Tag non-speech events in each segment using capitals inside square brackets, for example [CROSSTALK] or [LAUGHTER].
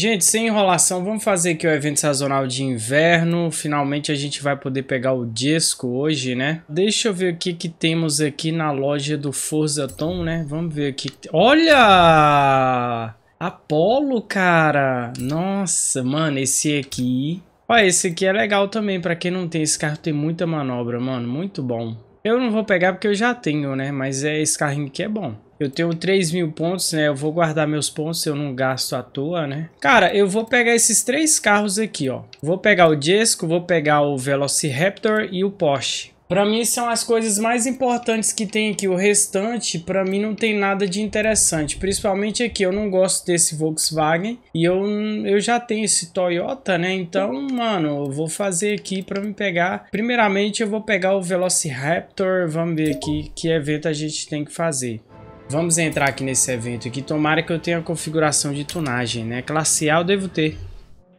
Gente, sem enrolação, vamos fazer aqui o evento sazonal de inverno. Finalmente a gente vai poder pegar o disco hoje, né? Deixa eu ver o que que temos aqui na loja do Forza Tom, né? Vamos ver aqui. Olha! Apolo, cara! Nossa, mano, esse aqui... Olha, esse aqui é legal também, pra quem não tem. Esse carro tem muita manobra, mano. Muito bom. Eu não vou pegar porque eu já tenho, né? Mas é esse carrinho aqui é bom. Eu tenho 3 mil pontos, né? Eu vou guardar meus pontos, eu não gasto à toa, né? Cara, eu vou pegar esses três carros aqui, ó. Vou pegar o Jesco, vou pegar o Velociraptor e o Porsche. Para mim são as coisas mais importantes que tem aqui. O restante, para mim, não tem nada de interessante. Principalmente aqui, eu não gosto desse Volkswagen. E eu, eu já tenho esse Toyota, né? Então, mano, eu vou fazer aqui para me pegar. Primeiramente, eu vou pegar o Velociraptor. Vamos ver aqui que evento a gente tem que fazer. Vamos entrar aqui nesse evento aqui. Tomara que eu tenha a configuração de tunagem, né? Classe A eu devo ter.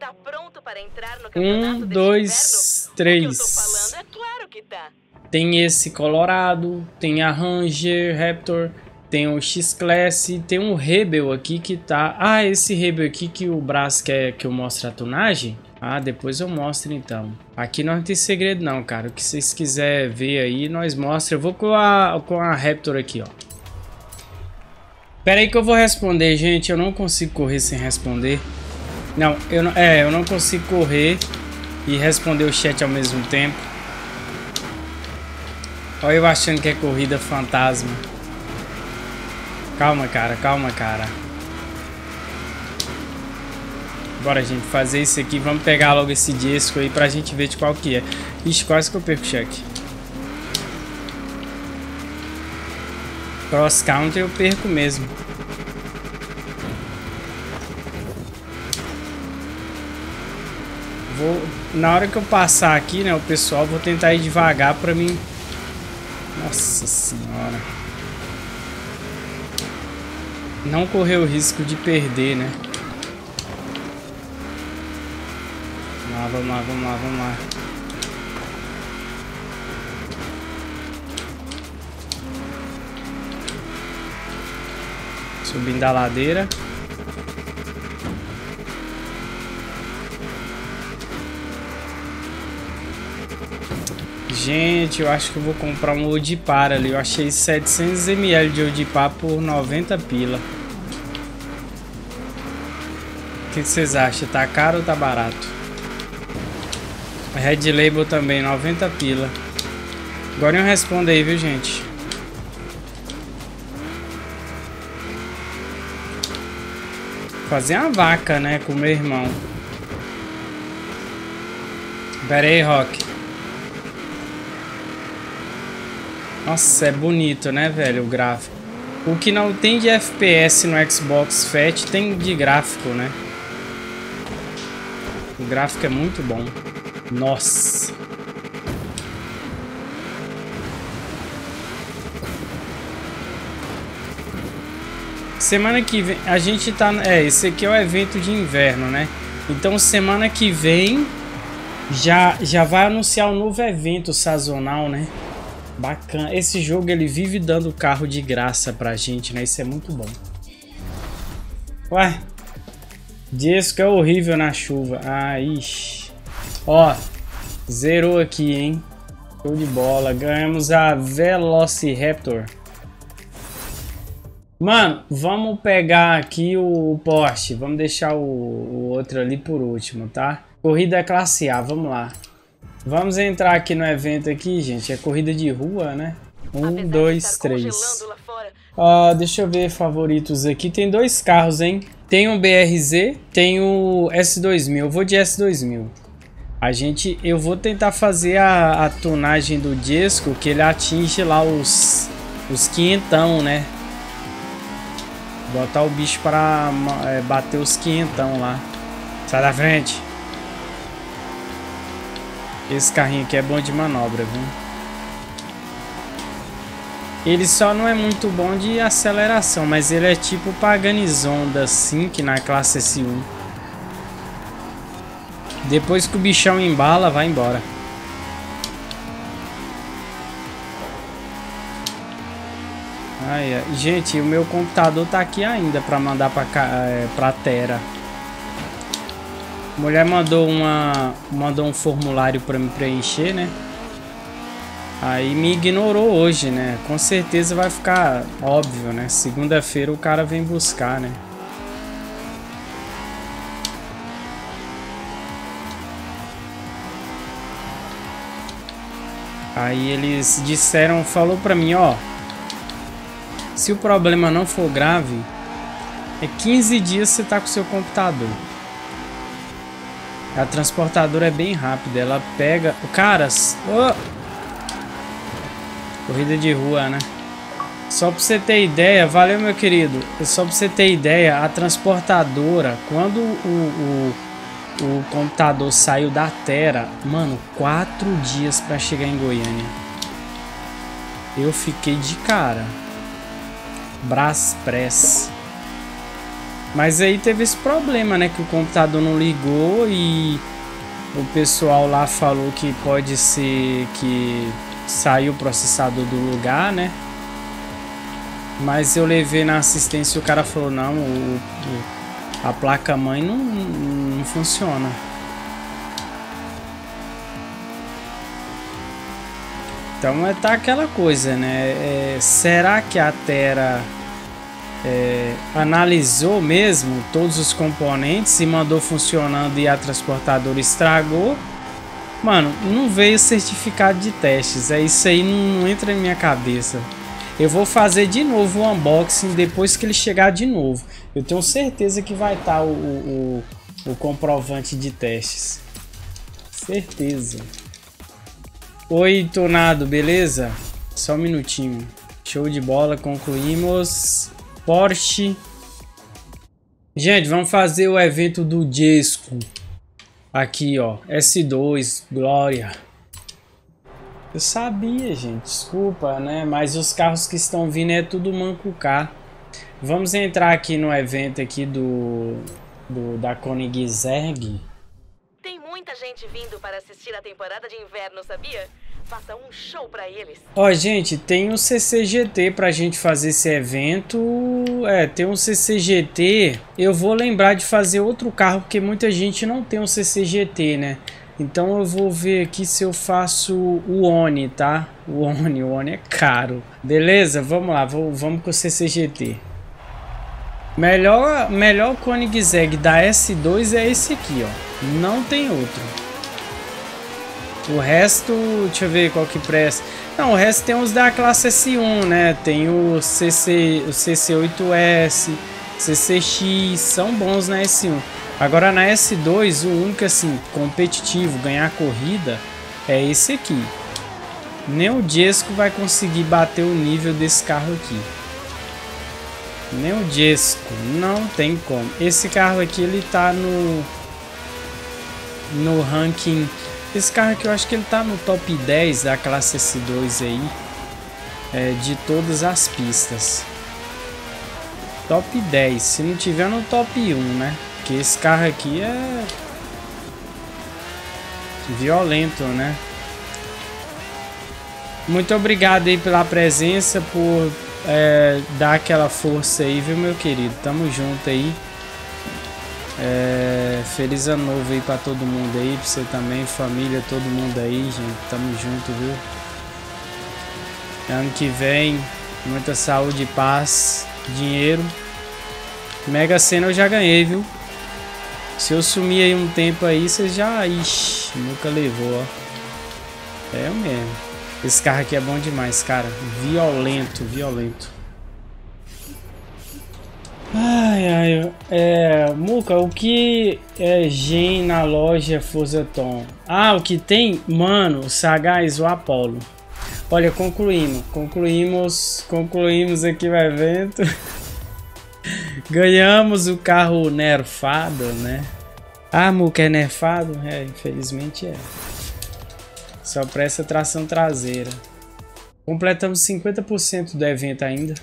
Tá pronto para entrar no um, dois, três. Tá. Tem esse Colorado, tem a Ranger, Raptor, tem o X-Class, tem um Rebel aqui que tá... Ah, esse Rebel aqui que o braço quer que eu mostre a tunagem? Ah, depois eu mostro então. Aqui não tem segredo não, cara. O que vocês quiserem ver aí, nós mostra. Eu vou com a, com a Raptor aqui, ó. Pera aí que eu vou responder, gente. Eu não consigo correr sem responder. Não, eu não, é, eu não consigo correr e responder o chat ao mesmo tempo. Olha eu achando que é corrida fantasma. Calma, cara, calma, cara. Bora, gente, fazer isso aqui. Vamos pegar logo esse disco aí pra gente ver de qual que é. Ixi, quase que eu perco o cheque. Cross country eu perco mesmo. Vou, na hora que eu passar aqui, né, o pessoal, vou tentar ir devagar pra mim. Nossa senhora. Não correr o risco de perder, né? Vamos lá, vamos lá, vamos lá, vamos lá. Subindo a ladeira. Gente, eu acho que eu vou comprar um Odipar ali. Eu achei 700ml de Odipar por 90 pila. O que vocês acham? Tá caro ou tá barato? Red Label também, 90 pila. Agora eu respondo aí, viu, gente? fazer uma vaca, né, com meu irmão. Pera aí, Rock. Nossa, é bonito, né, velho, o gráfico. O que não tem de FPS no Xbox Fat tem de gráfico, né? O gráfico é muito bom. Nossa. Semana que vem, a gente tá... É, esse aqui é o evento de inverno, né? Então semana que vem já, já vai anunciar um novo evento sazonal, né? Bacana. Esse jogo ele vive dando carro de graça pra gente, né? Isso é muito bom. Ué. Disco é horrível na chuva. Ah, ixi. Ó. Zerou aqui, hein? Show de bola. Ganhamos a Velociraptor. Mano, vamos pegar aqui o Porsche. Vamos deixar o, o outro ali por último, tá? Corrida classe A, vamos lá. Vamos entrar aqui no evento aqui, gente. É corrida de rua, né? Um, dois, três. Uh, deixa eu ver favoritos aqui. Tem dois carros, hein? Tem um BRZ, tem o S2000. Eu vou de S2000. A gente, eu vou tentar fazer a, a tonagem do disco que ele atinge lá os, os quinhentão, né? Botar o bicho para é, bater os quinhentão lá. Sai da frente. Esse carrinho aqui é bom de manobra, viu? Ele só não é muito bom de aceleração, mas ele é tipo Paganizonda Sync na classe S1. Depois que o bichão embala, vai embora. Ai. Gente, o meu computador tá aqui ainda para mandar para é, pra Terra. Mulher mandou uma mandou um formulário para me preencher, né? Aí me ignorou hoje, né? Com certeza vai ficar óbvio, né? Segunda-feira o cara vem buscar, né? Aí eles disseram, falou pra mim, ó. Se o problema não for grave, é 15 dias você tá com seu computador. A transportadora é bem rápida, ela pega... O cara... Oh! Corrida de rua, né? Só pra você ter ideia, valeu meu querido. Só pra você ter ideia, a transportadora, quando o, o, o computador saiu da Terra, mano, quatro dias pra chegar em Goiânia. Eu fiquei de cara. Braspress. Mas aí teve esse problema, né? Que o computador não ligou e o pessoal lá falou que pode ser que saiu o processador do lugar, né? Mas eu levei na assistência e o cara falou, não, o, a placa mãe não, não funciona. Então é tá aquela coisa, né? É, será que a Terra é, analisou mesmo todos os componentes e mandou funcionando e a transportadora estragou? Mano, não veio certificado de testes. É isso aí, não, não entra em minha cabeça. Eu vou fazer de novo o unboxing depois que ele chegar de novo. Eu tenho certeza que vai estar tá o, o, o, comprovante de testes. Certeza. Oi, Tornado, beleza? Só um minutinho. Show de bola, concluímos. Porsche. Gente, vamos fazer o evento do Jesco. Aqui, ó. S2, Glória. Eu sabia, gente. Desculpa, né? Mas os carros que estão vindo é tudo manco K. Vamos entrar aqui no evento aqui do, do da Koenigsegg. Tem muita gente vindo para assistir a temporada de inverno, sabia? Faça um show eles. Ó, gente, tem um CCGT pra gente fazer esse evento. É, tem um CCGT. Eu vou lembrar de fazer outro carro, porque muita gente não tem um CCGT, né? Então eu vou ver aqui se eu faço o ONI, tá? O ONI, o ONI é caro. Beleza? Vamos lá, vou, vamos com o CCGT. Melhor, melhor Koenigsegg da S2 é esse aqui, ó. Não tem outro. O resto, deixa eu ver qual que presta. Não, o resto tem os da classe S1, né? Tem o CC, o CC8S, CCX, são bons na S1. Agora na S2, o único assim competitivo, ganhar corrida é esse aqui. Nem o Jesco vai conseguir bater o nível desse carro aqui. Nem o Jesco, não tem como. Esse carro aqui ele tá no no ranking esse carro aqui eu acho que ele tá no top 10 da classe S2 aí. É, de todas as pistas. Top 10. Se não tiver no top 1, né? Porque esse carro aqui é... Violento, né? Muito obrigado aí pela presença, por é, dar aquela força aí, viu, meu querido? Tamo junto aí. É, feliz ano novo aí pra todo mundo aí, pra você também, família, todo mundo aí, gente. Tamo junto, viu? Ano que vem, muita saúde, paz, dinheiro. Mega Sena eu já ganhei, viu? Se eu sumir aí um tempo aí, você já. Ixi, nunca levou, ó. É mesmo. Esse carro aqui é bom demais, cara. Violento, violento. Ai, ai, é, Muca, o que é gen na loja Fusaton? Ah, o que tem? Mano, Sagaz, o Apollo. Olha, concluímos, concluímos, concluímos aqui o evento. [LAUGHS] Ganhamos o carro nerfado, né? Ah, Muca é nerfado? É, infelizmente é. Só presta tração traseira. Completamos 50% do evento ainda.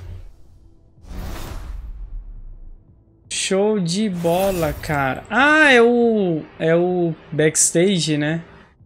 Show de bola, cara. Ah, é o é o backstage, né?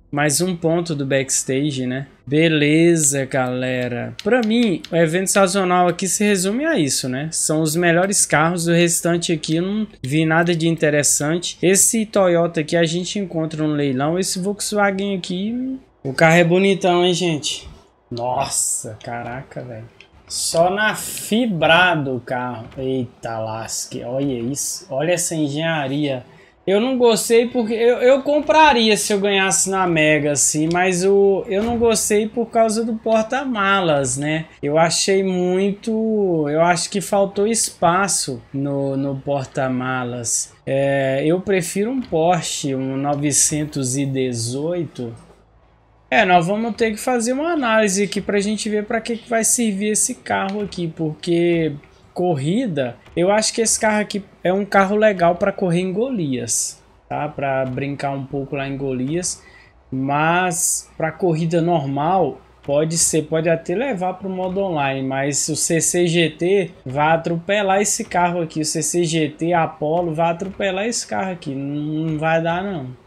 Mais um ponto do backstage, né? Beleza, galera. Pra mim, o evento sazonal aqui se resume a isso, né? São os melhores carros, o restante aqui eu não vi nada de interessante. Esse Toyota aqui a gente encontra no leilão, esse Volkswagen aqui... O carro é bonitão, hein, gente? Nossa, caraca, velho. Só na fibrado o carro. Eita lasque, olha isso. Olha essa engenharia. Eu não gostei porque eu, eu compraria se eu ganhasse na Mega, assim, mas o, eu não gostei por causa do porta-malas, né? Eu achei muito. Eu acho que faltou espaço no, no porta-malas. É, eu prefiro um Porsche, um 918. É, nós vamos ter que fazer uma análise aqui para a gente ver para que, que vai servir esse carro aqui, porque corrida, eu acho que esse carro aqui é um carro legal para correr em Golias, tá? Para brincar um pouco lá em Golias, mas para corrida normal pode ser, pode até levar para o modo online, mas o CCGT vai atropelar esse carro aqui, o CCGT Apollo vai atropelar esse carro aqui, não vai dar não.